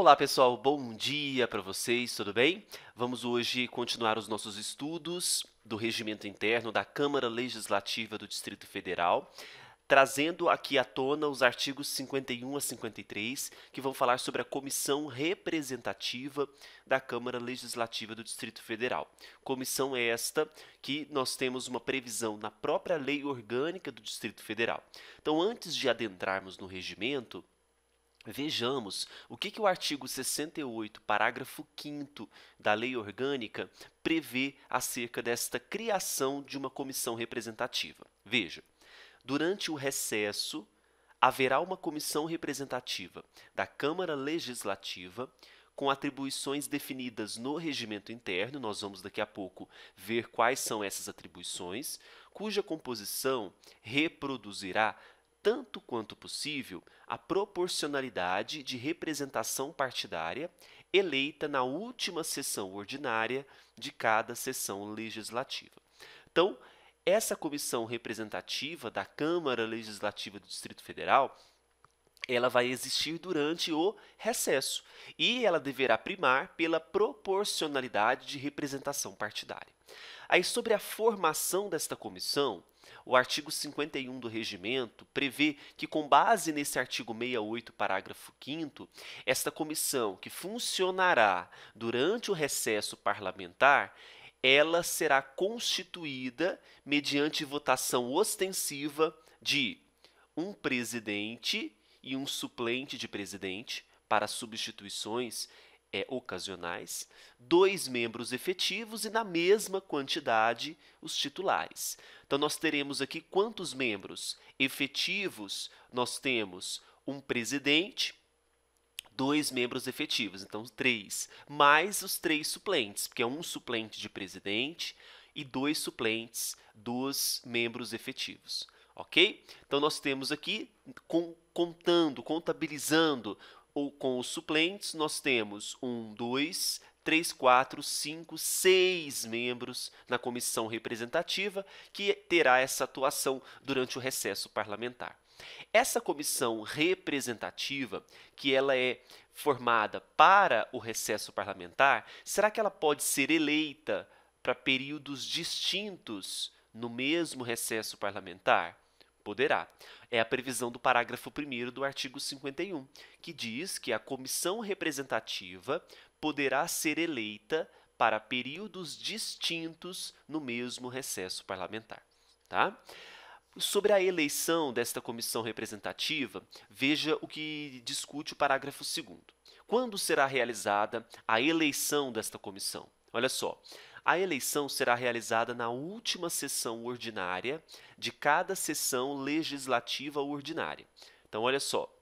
Olá pessoal, bom dia para vocês, tudo bem? Vamos hoje continuar os nossos estudos do regimento interno da Câmara Legislativa do Distrito Federal, trazendo aqui à tona os artigos 51 a 53, que vão falar sobre a comissão representativa da Câmara Legislativa do Distrito Federal. Comissão esta que nós temos uma previsão na própria lei orgânica do Distrito Federal. Então, antes de adentrarmos no regimento, Vejamos o que, que o artigo 68, parágrafo 5 da Lei Orgânica prevê acerca desta criação de uma comissão representativa. Veja, durante o recesso, haverá uma comissão representativa da Câmara Legislativa com atribuições definidas no regimento interno, nós vamos daqui a pouco ver quais são essas atribuições, cuja composição reproduzirá tanto quanto possível, a proporcionalidade de representação partidária eleita na última sessão ordinária de cada sessão legislativa. Então, essa comissão representativa da Câmara Legislativa do Distrito Federal ela vai existir durante o recesso e ela deverá primar pela proporcionalidade de representação partidária. Aí, sobre a formação desta comissão, o artigo 51 do regimento prevê que, com base nesse artigo 68, parágrafo 5, esta comissão, que funcionará durante o recesso parlamentar, ela será constituída mediante votação ostensiva de um presidente e um suplente de presidente para substituições é, ocasionais, dois membros efetivos e, na mesma quantidade, os titulares. Então, nós teremos aqui quantos membros efetivos? Nós temos um presidente, dois membros efetivos, então três, mais os três suplentes, porque é um suplente de presidente e dois suplentes dos membros efetivos. Ok? Então, nós temos aqui, contando, contabilizando ou com os suplentes, nós temos um, dois, três, quatro, cinco, seis membros na comissão representativa que terá essa atuação durante o recesso parlamentar. Essa comissão representativa, que ela é formada para o recesso parlamentar, será que ela pode ser eleita para períodos distintos no mesmo recesso parlamentar? Poderá. É a previsão do parágrafo 1 do artigo 51, que diz que a comissão representativa poderá ser eleita para períodos distintos no mesmo recesso parlamentar. Tá? Sobre a eleição desta comissão representativa, veja o que discute o parágrafo 2 Quando será realizada a eleição desta comissão? Olha só, a eleição será realizada na última sessão ordinária de cada sessão legislativa ordinária. Então, olha só.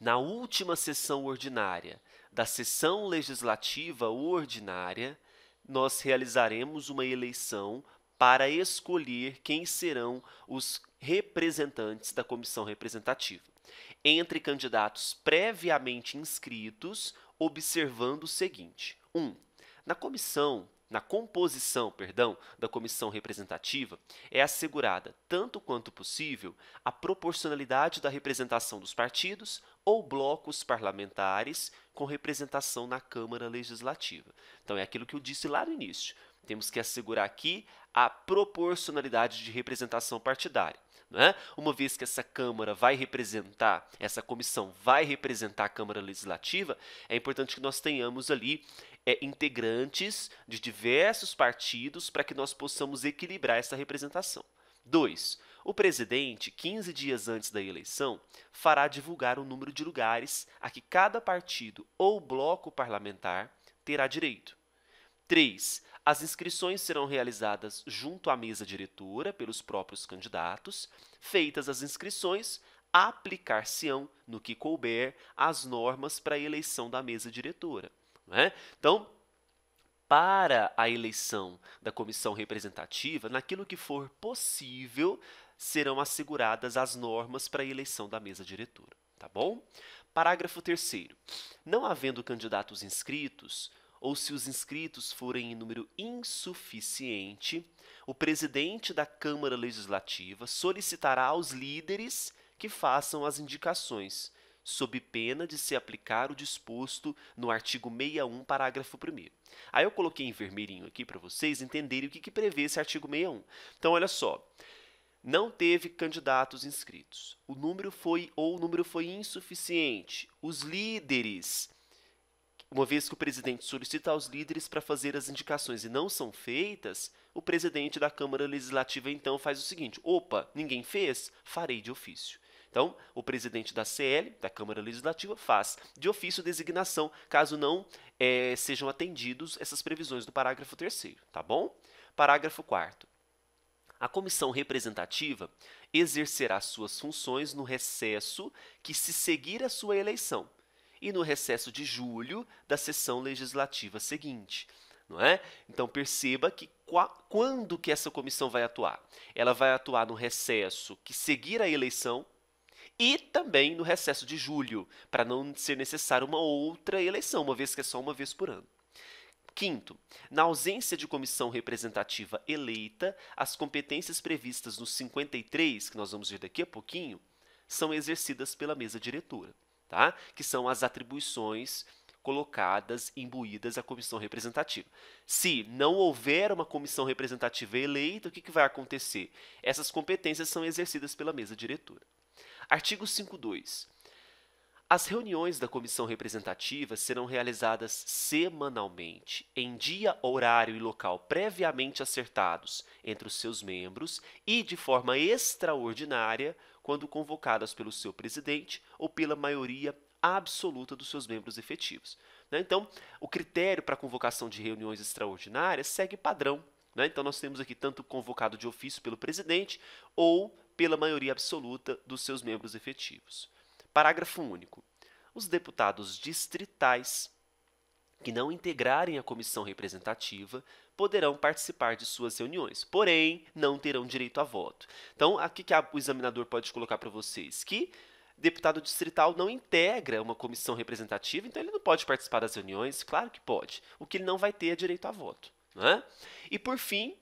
Na última sessão ordinária da sessão legislativa ordinária, nós realizaremos uma eleição para escolher quem serão os representantes da comissão representativa, entre candidatos previamente inscritos, observando o seguinte: 1. Um, na comissão na composição, perdão, da comissão representativa é assegurada, tanto quanto possível, a proporcionalidade da representação dos partidos ou blocos parlamentares com representação na Câmara Legislativa. Então é aquilo que eu disse lá no início. Temos que assegurar aqui a proporcionalidade de representação partidária. Né? Uma vez que essa Câmara vai representar, essa comissão vai representar a Câmara Legislativa, é importante que nós tenhamos ali é, integrantes de diversos partidos para que nós possamos equilibrar essa representação. 2. O presidente, 15 dias antes da eleição, fará divulgar o número de lugares a que cada partido ou bloco parlamentar terá direito. 3. As inscrições serão realizadas junto à mesa diretora pelos próprios candidatos. Feitas as inscrições, aplicar-se-ão, no que couber, as normas para a eleição da mesa diretora. Né? Então, para a eleição da comissão representativa, naquilo que for possível, serão asseguradas as normas para a eleição da mesa diretora. Tá bom? Parágrafo 3. Não havendo candidatos inscritos, ou se os inscritos forem em número insuficiente, o presidente da Câmara Legislativa solicitará aos líderes que façam as indicações, sob pena de se aplicar o disposto no artigo 61, parágrafo 1 Aí eu coloquei em vermelhinho aqui para vocês entenderem o que, que prevê esse artigo 61. Então, olha só. Não teve candidatos inscritos. O número foi ou o número foi insuficiente. Os líderes, uma vez que o presidente solicita aos líderes para fazer as indicações e não são feitas, o presidente da Câmara Legislativa então faz o seguinte: opa, ninguém fez? Farei de ofício. Então, o presidente da CL, da Câmara Legislativa, faz de ofício designação, caso não é, sejam atendidos essas previsões do parágrafo 3 tá bom? Parágrafo 4 a comissão representativa exercerá suas funções no recesso que se seguir a sua eleição e no recesso de julho da sessão legislativa seguinte. Não é? Então perceba que quando que essa comissão vai atuar? Ela vai atuar no recesso que seguir a eleição e também no recesso de julho, para não ser necessária uma outra eleição, uma vez que é só uma vez por ano. Quinto, na ausência de comissão representativa eleita, as competências previstas no 53, que nós vamos ver daqui a pouquinho, são exercidas pela mesa diretora, tá? que são as atribuições colocadas, imbuídas à comissão representativa. Se não houver uma comissão representativa eleita, o que, que vai acontecer? Essas competências são exercidas pela mesa diretora. Artigo 5.2. As reuniões da comissão representativa serão realizadas semanalmente, em dia, horário e local previamente acertados entre os seus membros e de forma extraordinária quando convocadas pelo seu presidente ou pela maioria absoluta dos seus membros efetivos. Né? Então, o critério para a convocação de reuniões extraordinárias segue padrão. Né? Então, nós temos aqui tanto convocado de ofício pelo presidente ou pela maioria absoluta dos seus membros efetivos. Parágrafo único. Os deputados distritais que não integrarem a comissão representativa poderão participar de suas reuniões, porém não terão direito a voto. Então, aqui que o examinador pode colocar para vocês que deputado distrital não integra uma comissão representativa, então ele não pode participar das reuniões, claro que pode. O que ele não vai ter é direito a voto. Né? E por fim,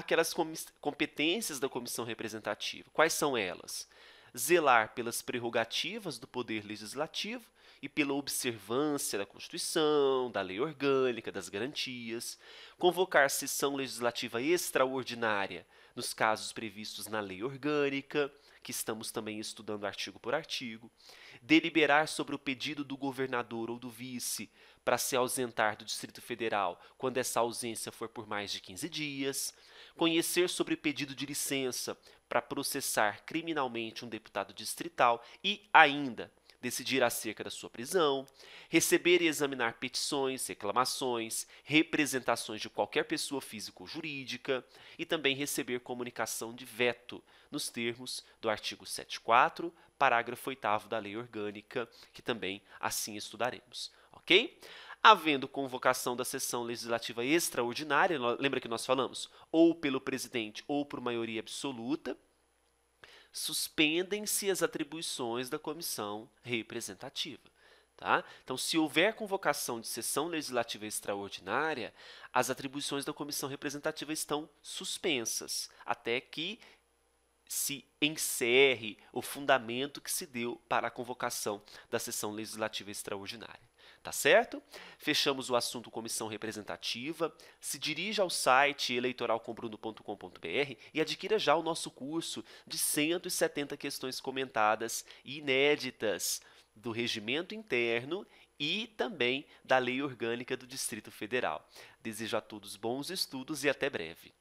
aquelas competências da comissão representativa. Quais são elas? zelar pelas prerrogativas do poder legislativo e pela observância da Constituição, da lei orgânica, das garantias, convocar sessão legislativa extraordinária nos casos previstos na lei orgânica, que estamos também estudando artigo por artigo, deliberar sobre o pedido do governador ou do vice para se ausentar do Distrito Federal quando essa ausência for por mais de 15 dias, conhecer sobre o pedido de licença para processar criminalmente um deputado distrital e ainda decidir acerca da sua prisão, receber e examinar petições, reclamações, representações de qualquer pessoa física ou jurídica e também receber comunicação de veto nos termos do artigo 74, parágrafo 8 da Lei Orgânica, que também assim estudaremos, ok? Havendo convocação da sessão legislativa extraordinária, lembra que nós falamos? Ou pelo presidente ou por maioria absoluta, suspendem-se as atribuições da comissão representativa. Tá? Então, se houver convocação de sessão legislativa extraordinária, as atribuições da comissão representativa estão suspensas, até que se encerre o fundamento que se deu para a convocação da sessão legislativa extraordinária. Tá certo? Fechamos o assunto comissão representativa. Se dirija ao site eleitoralcombruno.com.br e adquira já o nosso curso de 170 questões comentadas inéditas do regimento interno e também da lei orgânica do Distrito Federal. Desejo a todos bons estudos e até breve.